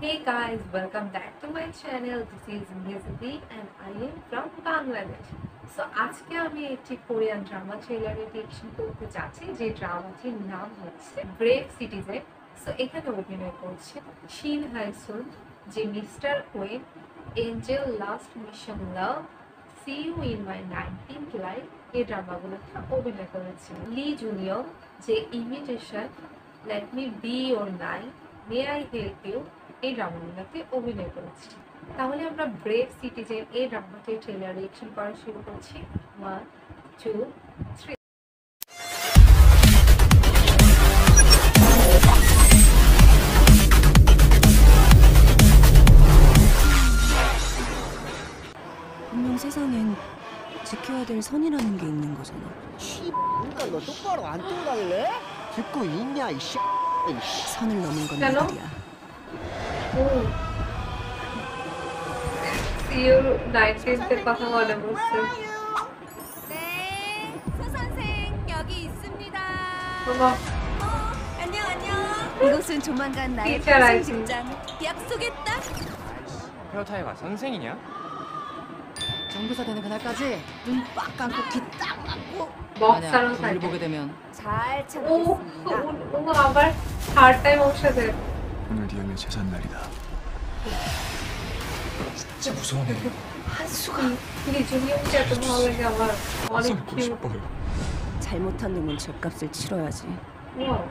Hey guys, welcome back to my channel. This is Mizati and I am from Bangladesh. So আজকে আমি একটি Korean drama ট্রেলারের reaction করতে যাচ্ছি যে ড্রামাটির নাম হচ্ছে ব্রেভ সিটিজেন সো এখানে অভিনয় করছে শিন হাইসুন যে mister queen angel last mission love see you in my nineteenth life এই ড্রামাগুলোতে অভিনয় করেছে লি জুনিয়র যে imitation let me be your knight may I help you এই ড্রামাগুলোতে অভিনয় করেছি তাহলে আমরা ব্রেভ সিটিজেন এই ড্রামাটির ট্রেলার রিয়েকশন করা শুরু করছি ওয়ান টু থ্রি 분명 세상엔 지켜야 될 선이라는 게 있는 거잖아. 씨, 그러니까 너 똑바로 안 뜨고 다닐래? 듣고 있냐, 이씨. 이씨. 선을 넘은 건 কেন? 나들이야. See you 90s 때 봐서 어려웠어. 네, 서선생 여기 있습니다. 조만간 나의 평생 직장. 약속했다. 페어타이가 선생이냐? 전교사 되는 그날까지 눈 빡 감고 귀 딱 막고 먹사로 우리 살 보게 되면 잘 참겠습니다. 오늘 아마 잘 time 없어야 돼. 오늘 니엄의 재산날이다. 진짜 무서운 애. 한수가 이게 중요하다고 하니까 아, 막 머리 고 싶어요. 잘못한 놈은 죗값을 치러야지. 뭐? 우와.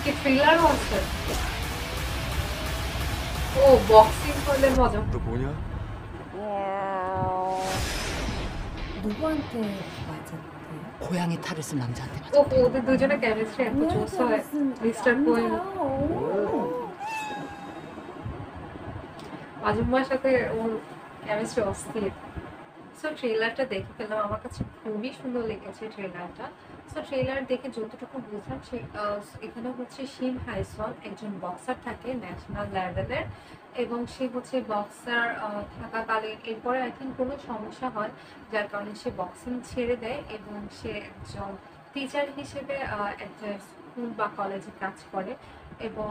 이게 빌라로 왔어. 오, 먹싱 설렘 맞아. 너 뭐냐? 누구한테 고양이 탈을 쓴 남자한테 맞아. वो वो भी तुझे ना कहने से 아줌마 샷에 온 케미스트리 어스티 সো ট্রেলারটা দেখে ফেললাম। আমার কাছে খুবই সুন্দর লেগেছে ট্রেলারটা সো ট্রেলার দেখে যতটুকু বুঝলাম সে এখানে হচ্ছে শিন হাইসন একজন বক্সার থাকে ন্যাশনাল লেভেলের এবং সে হচ্ছে বক্সার থাকাকালীন। এরপরে আই থিঙ্ক কোনো সমস্যা হয়, যার কারণে সে বক্সিং ছেড়ে দেয় এবং সে একজন টিচার হিসেবে একটা স্কুল বা কলেজে কাজ করে। এবং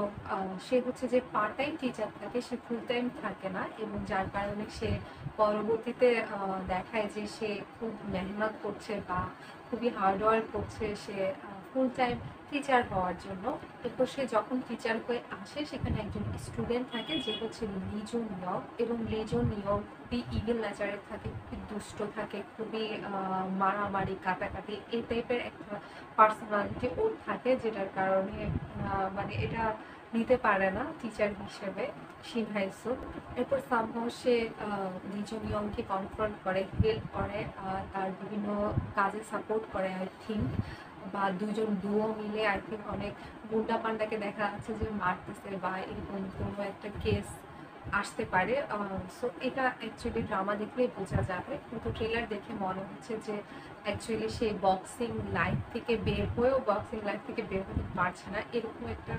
সে হচ্ছে যে পার্ট টাইম টিচার থাকে, সে ফুল টাইম থাকে না এবং যার কারণে সে পরবর্তীতে দেখায় যে সে খুব মেহনত করছে বা খুবই হার্ডওয়ার্ক করছে, সে ফুল টাইম টিচার হওয়ার জন্য। এরপর সে যখন টিচার হয়ে আসে, সেখানে একজন স্টুডেন্ট থাকে, যে হচ্ছে লিজন নিয়ম এবং লিজন নিয়ম খুবই ইভিল নেচারের থাকে, খুবই দুষ্ট থাকে, খুবই মারামারি, কাটাকাটি, এই টাইপের একটা পার্সোনালিটি ওর থাকে, যেটার কারণে মানে এটা নিতে পারে না টিচার হিসেবে সিনহাইসু এরপর সামহাও সে নিজ নিয়মকে কনফ্রন্ট করে হেল্প করে তার বিভিন্ন কাজে সাপোর্ট করে আই থিঙ্ক বা দুজন দুও মিলে আই থিঙ্ক অনেক মুন্ডা পান্ডাকে দেখা যাচ্ছে যে মারতেছে বা এরকম কোনো একটা কেস আসতে পারে সো এটা অ্যাকচুয়ালি ড্রামা দেখলেই বোঝা যাবে। কিন্তু ট্রেলার দেখে মনে হচ্ছে যে অ্যাকচুয়ালি সে বক্সিং লাইফ থেকে বের হয়েও বক্সিং লাইফ থেকে বের হতে পারছে না। এরকম একটা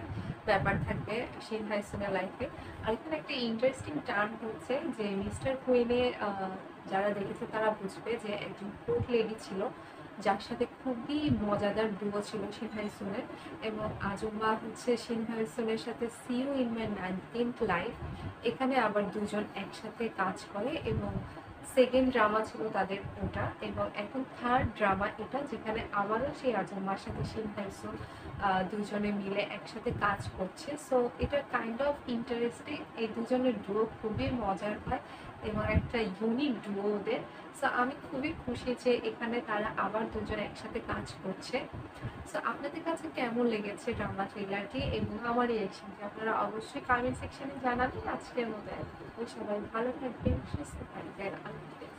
ব্যাপার থাকবে শিন হাইসনের লাইফে আর এখানে একটা ইন্টারেস্টিং টার্ন হচ্ছে যে মিস্টার কুইনে যারা দেখেছে তারা বুঝবে যে একজন কোর্ট লেডি ছিল। যার সাথে খুবই মজাদার ডুয়ো ছিল সিনহাইসনের এবং আজম্বা হচ্ছে সিনহাইসনের সাথে see you in my nineteenth life এখানে আবার দুজন একসাথে কাজ করে এবং সেকেন্ড ড্রামা ছিল তাদের ওটা এবং এখন থার্ড ড্রামা এটা যেখানে আমারও সেই আজম্মার সাথে সিনহাইসন দুজনে মিলে একসাথে কাজ করছে। সো এটা কাইন্ড অফ ইন্টারেস্টিং এই দুজনের ডুয়ো খুবই মজার হয় এবং একটা ইউনিক ডুয়ো ওদের। সো আমি খুবই খুশি যে এখানে তারা আবার দুজন একসাথে কাজ করছে। সো আপনাদের কাছে কেমন লেগেছে ড্রামা ট্রেলারটি এবং আমার রিয়েকশনটি আপনারা অবশ্যই কমেন্ট সেকশনে জানাবেন। আজকের মতো। সবাই ভালো থাকবেন, সুস্থ থাকবেন। আল্লাহ